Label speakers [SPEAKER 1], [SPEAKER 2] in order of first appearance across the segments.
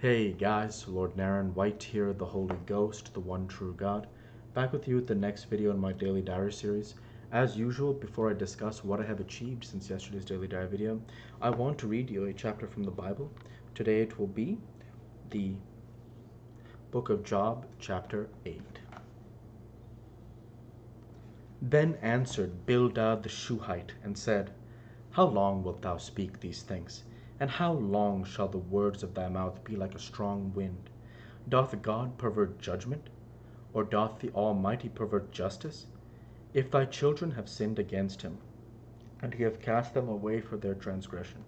[SPEAKER 1] Hey guys, Lord Naren White here, the Holy Ghost, the one true God, back with you with the next video in my daily diary series. As usual, before I discuss what I have achieved since yesterday's daily diary video, I want to read you a chapter from the Bible. Today it will be the book of Job, chapter 8. Then answered Bildad the Shuhite and said, How long wilt thou speak these things? And how long shall the words of thy mouth be like a strong wind? Doth God pervert judgment? Or doth the Almighty pervert justice? If thy children have sinned against him, and he hath cast them away for their transgression,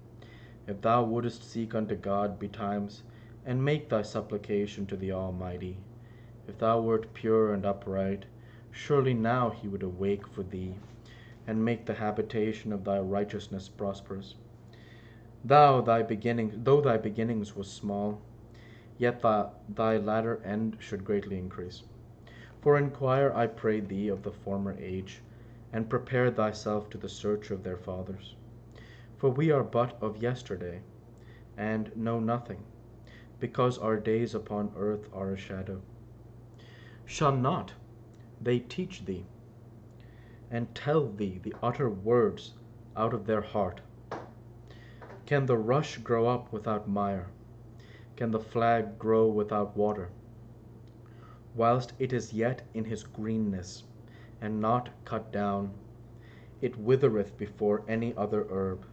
[SPEAKER 1] if thou wouldest seek unto God betimes, and make thy supplication to the Almighty, if thou wert pure and upright, surely now he would awake for thee, and make the habitation of thy righteousness prosperous. Thou thy beginning, though thy beginnings was small, yet thy, thy latter end should greatly increase. For inquire, I pray thee, of the former age, and prepare thyself to the search of their fathers. For we are but of yesterday, and know nothing, because our days upon earth are a shadow. Shall not they teach thee, and tell thee the utter words out of their heart? Can the rush grow up without mire? Can the flag grow without water? Whilst it is yet in his greenness, and not cut down, it withereth before any other herb.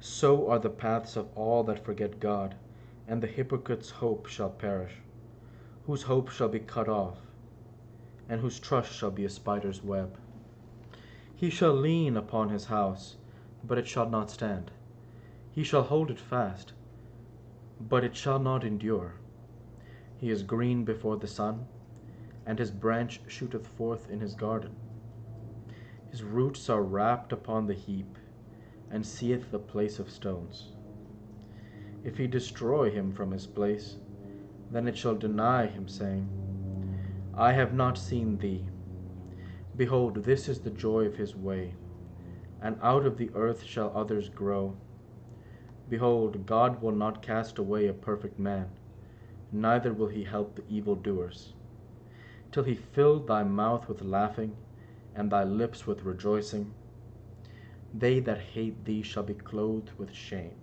[SPEAKER 1] So are the paths of all that forget God, and the hypocrite's hope shall perish, whose hope shall be cut off, and whose trust shall be a spider's web. He shall lean upon his house, but it shall not stand he shall hold it fast, but it shall not endure. He is green before the sun, and his branch shooteth forth in his garden. His roots are wrapped upon the heap, and seeth the place of stones. If he destroy him from his place, then it shall deny him, saying, I have not seen thee. Behold, this is the joy of his way, and out of the earth shall others grow. Behold, God will not cast away a perfect man, neither will he help the evil doers. Till he fill thy mouth with laughing, and thy lips with rejoicing. They that hate thee shall be clothed with shame,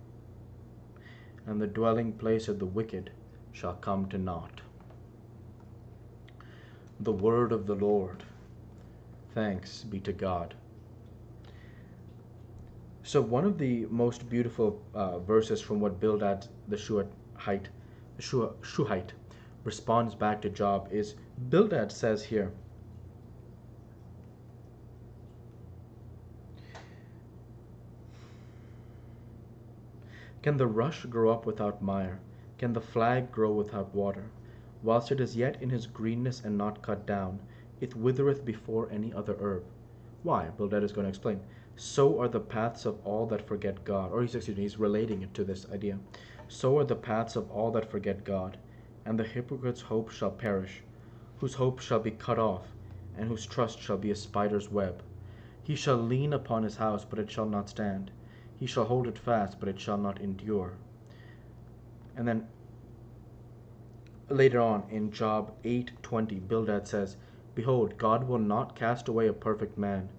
[SPEAKER 1] and the dwelling place of the wicked shall come to naught. The word of the Lord. Thanks be to God. So one of the most beautiful uh, verses from what Bildad the Shuhite, Shuhite responds back to Job is Bildad says here, Can the rush grow up without mire? Can the flag grow without water? Whilst it is yet in his greenness and not cut down, it withereth before any other herb. Why? Bildad is going to explain so are the paths of all that forget God. Or he's, excuse me, he's relating it to this idea. So are the paths of all that forget God, and the hypocrite's hope shall perish, whose hope shall be cut off, and whose trust shall be a spider's web. He shall lean upon his house, but it shall not stand. He shall hold it fast, but it shall not endure. And then later on in Job 8:20, Bildad says, Behold, God will not cast away a perfect man,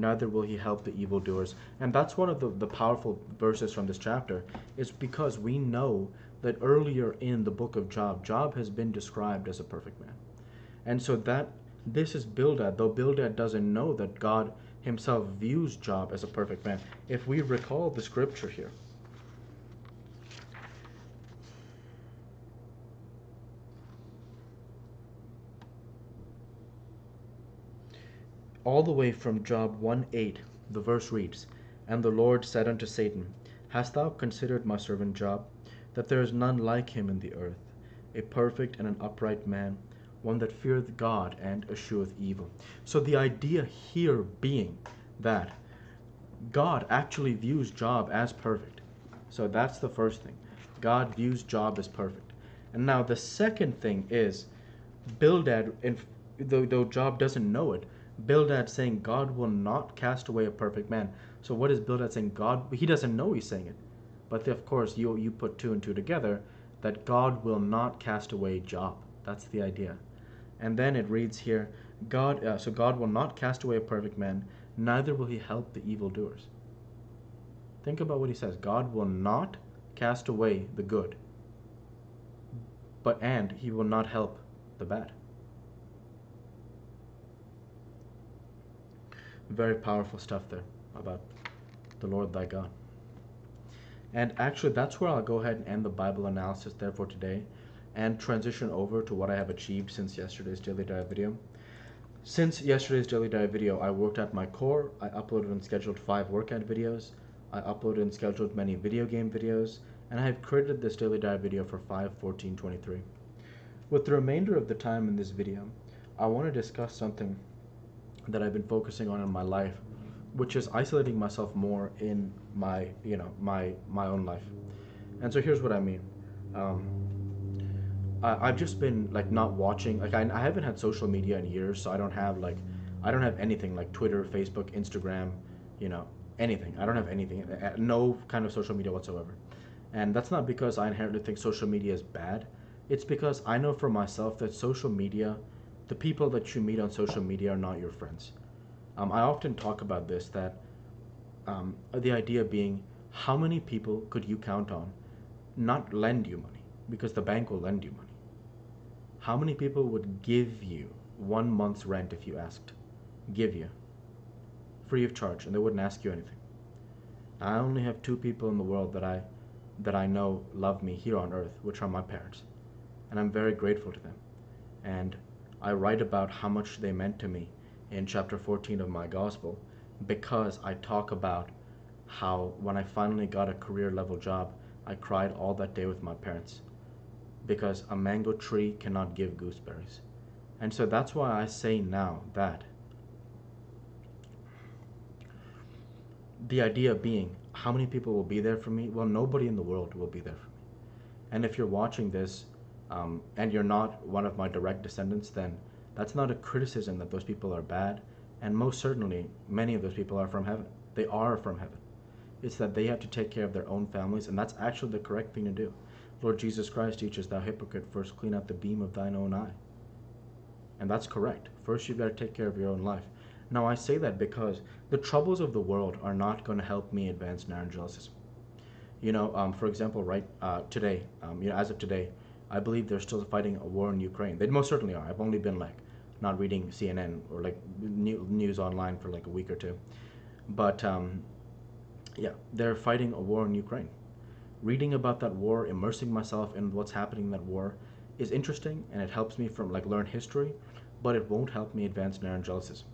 [SPEAKER 1] neither will he help the evildoers. And that's one of the, the powerful verses from this chapter, is because we know that earlier in the book of Job, Job has been described as a perfect man. And so that this is Bildad, though Bildad doesn't know that God himself views Job as a perfect man. If we recall the scripture here, all the way from Job 1 8, the verse reads, And the Lord said unto Satan, Hast thou considered my servant Job, that there is none like him in the earth, a perfect and an upright man, one that feareth God and escheweth evil? So the idea here being that God actually views Job as perfect. So that's the first thing. God views Job as perfect. And now the second thing is Bildad, though, though Job doesn't know it, Bildad saying God will not cast away a perfect man. So what is Bildad saying? God, he doesn't know he's saying it. But of course, you, you put two and two together, that God will not cast away Job. That's the idea. And then it reads here, God, uh, so God will not cast away a perfect man, neither will he help the evildoers. Think about what he says. God will not cast away the good, but and he will not help the bad. Very powerful stuff there about the Lord thy God. And actually, that's where I'll go ahead and end the Bible analysis there for today and transition over to what I have achieved since yesterday's Daily Dive video. Since yesterday's Daily Dive video, I worked at my core, I uploaded and scheduled five workout videos, I uploaded and scheduled many video game videos, and I have created this Daily Dive video for 5.14.23. With the remainder of the time in this video, I want to discuss something that I've been focusing on in my life, which is isolating myself more in my, you know, my my own life. And so here's what I mean. Um, I, I've just been like not watching. Like I, I haven't had social media in years, so I don't have like, I don't have anything like Twitter, Facebook, Instagram, you know, anything. I don't have anything. No kind of social media whatsoever. And that's not because I inherently think social media is bad. It's because I know for myself that social media the people that you meet on social media are not your friends. Um, I often talk about this that um, the idea being how many people could you count on not lend you money because the bank will lend you money? How many people would give you one month's rent if you asked? Give you free of charge and they wouldn't ask you anything. I only have two people in the world that I that I know love me here on earth, which are my parents. And I'm very grateful to them. And I write about how much they meant to me in chapter 14 of my gospel because I talk about how when I finally got a career level job, I cried all that day with my parents because a mango tree cannot give gooseberries. And so that's why I say now that the idea being how many people will be there for me? Well, nobody in the world will be there for me. And if you're watching this um, and you're not one of my direct descendants, then that's not a criticism that those people are bad. And most certainly, many of those people are from heaven. They are from heaven. It's that they have to take care of their own families, and that's actually the correct thing to do. Lord Jesus Christ teaches, Thou hypocrite, first clean out the beam of thine own eye. And that's correct. First, you've got to take care of your own life. Now, I say that because the troubles of the world are not going to help me advance Narengelicism. You know, um, for example, right uh, today, um, you know, as of today, I believe they're still fighting a war in Ukraine. They most certainly are. I've only been like not reading CNN or like news online for like a week or two, but um, yeah, they're fighting a war in Ukraine. Reading about that war, immersing myself in what's happening in that war, is interesting and it helps me from like learn history, but it won't help me advance Narengelicism.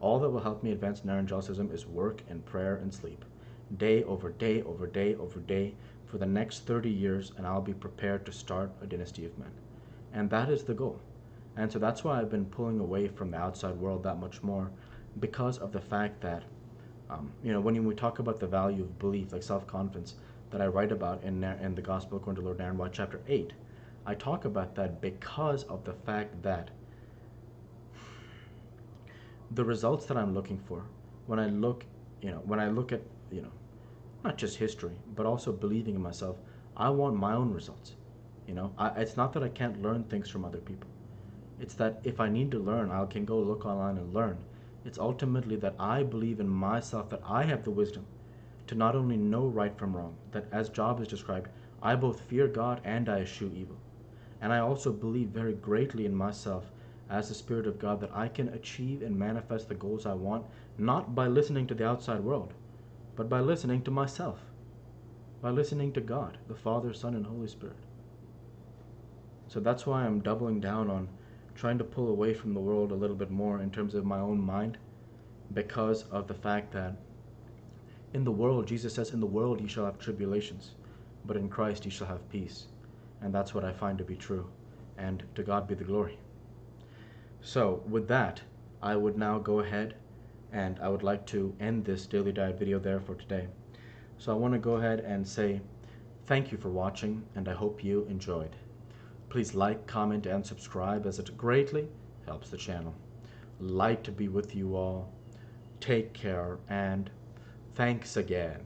[SPEAKER 1] All that will help me advance Narengelicism is work and prayer and sleep, day over day over day over day for the next 30 years and I'll be prepared to start a dynasty of men. And that is the goal. And so that's why I've been pulling away from the outside world that much more because of the fact that, um, you know, when we talk about the value of belief, like self confidence, that I write about in, in the Gospel according to Lord Naren chapter 8, I talk about that because of the fact that the results that I'm looking for when I look, you know, when I look at, you know, not just history, but also believing in myself. I want my own results. You know, I, it's not that I can't learn things from other people. It's that if I need to learn, I can go look online and learn. It's ultimately that I believe in myself that I have the wisdom to not only know right from wrong, that as Job is described, I both fear God and I eschew evil. And I also believe very greatly in myself as the Spirit of God that I can achieve and manifest the goals I want, not by listening to the outside world, but by listening to myself, by listening to God, the Father, Son, and Holy Spirit. So that's why I'm doubling down on trying to pull away from the world a little bit more in terms of my own mind, because of the fact that in the world, Jesus says, In the world you shall have tribulations, but in Christ you shall have peace. And that's what I find to be true. And to God be the glory. So, with that, I would now go ahead and I would like to end this daily diet video there for today. So I want to go ahead and say thank you for watching and I hope you enjoyed. Please like, comment, and subscribe as it greatly helps the channel. Light to be with you all. Take care and thanks again.